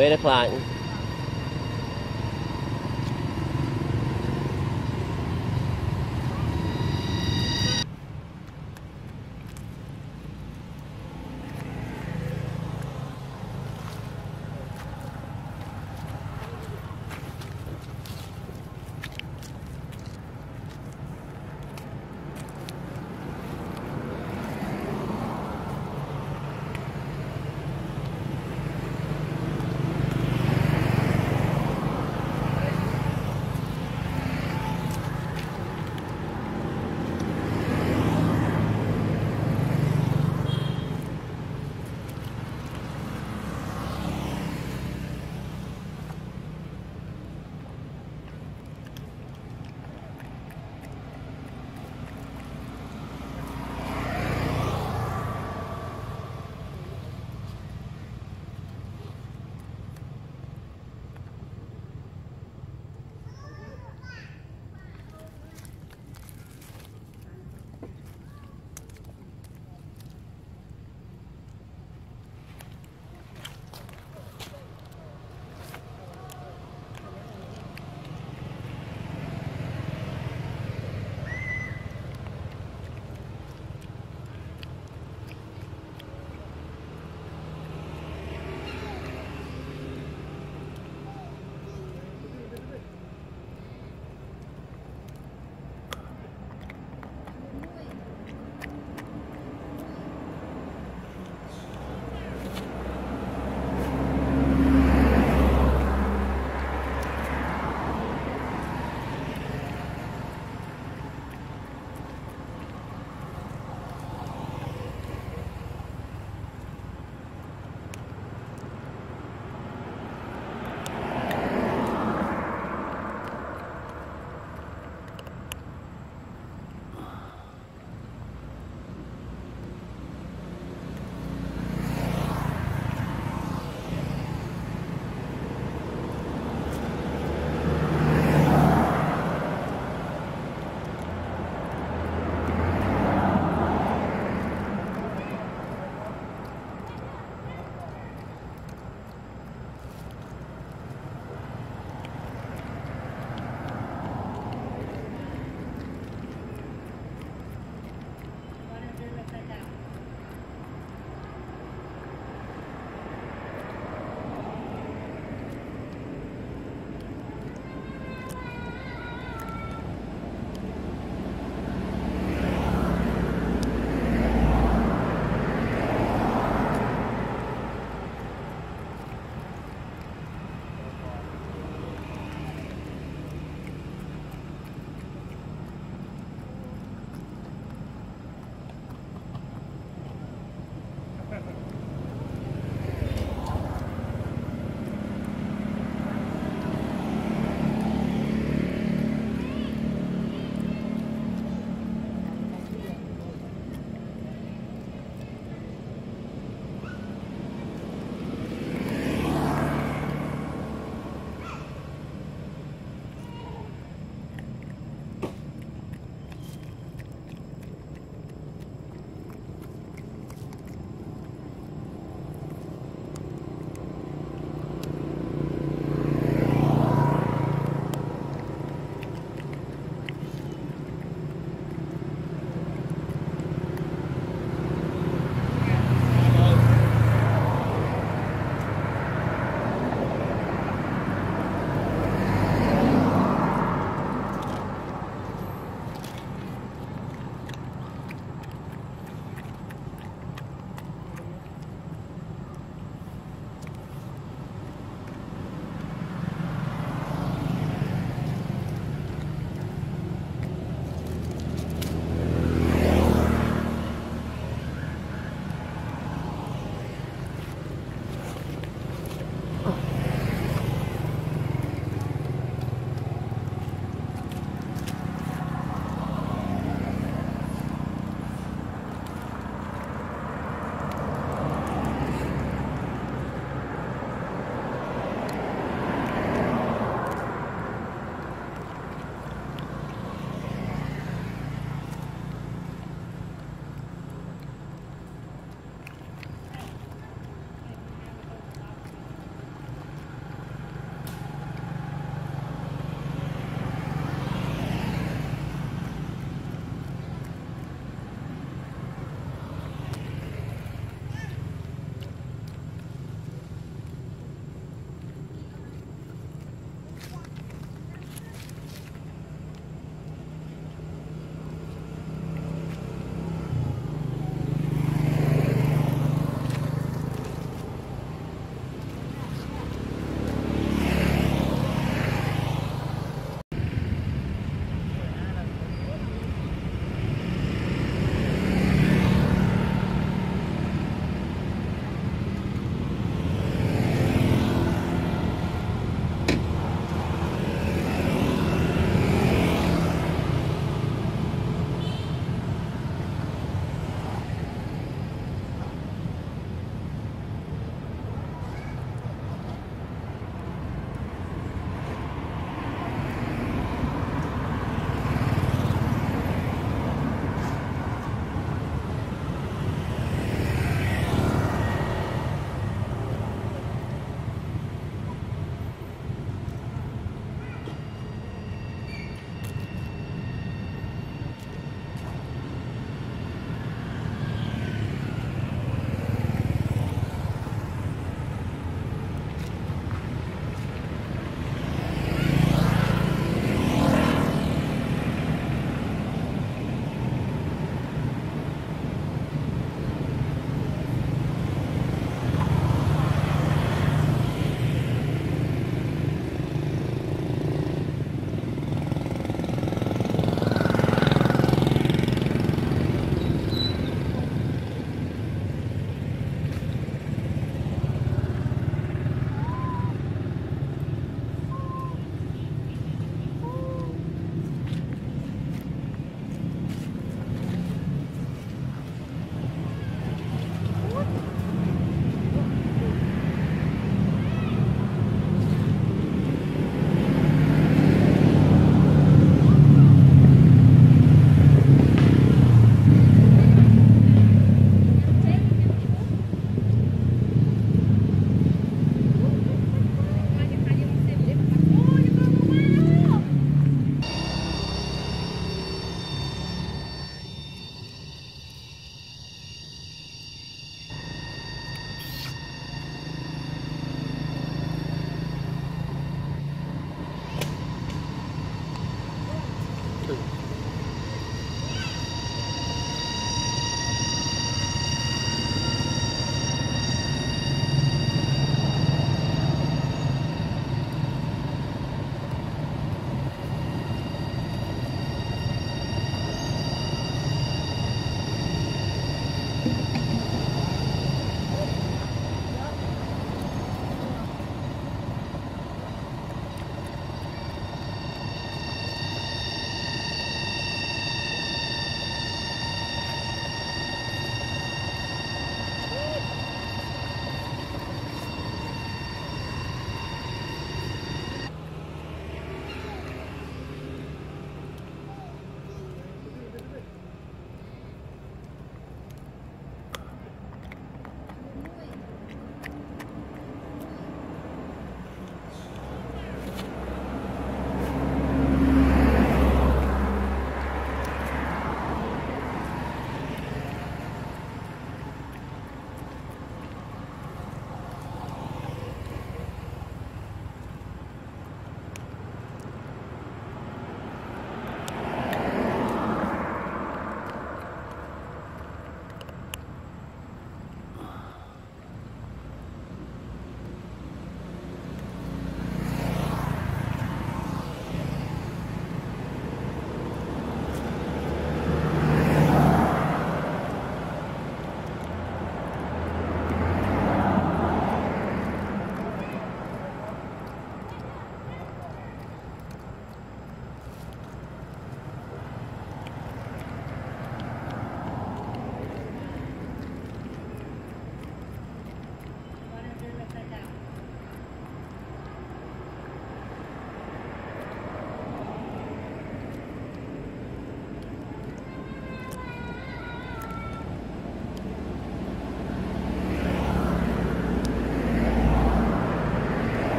8 o'clock.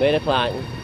Made a Clayton.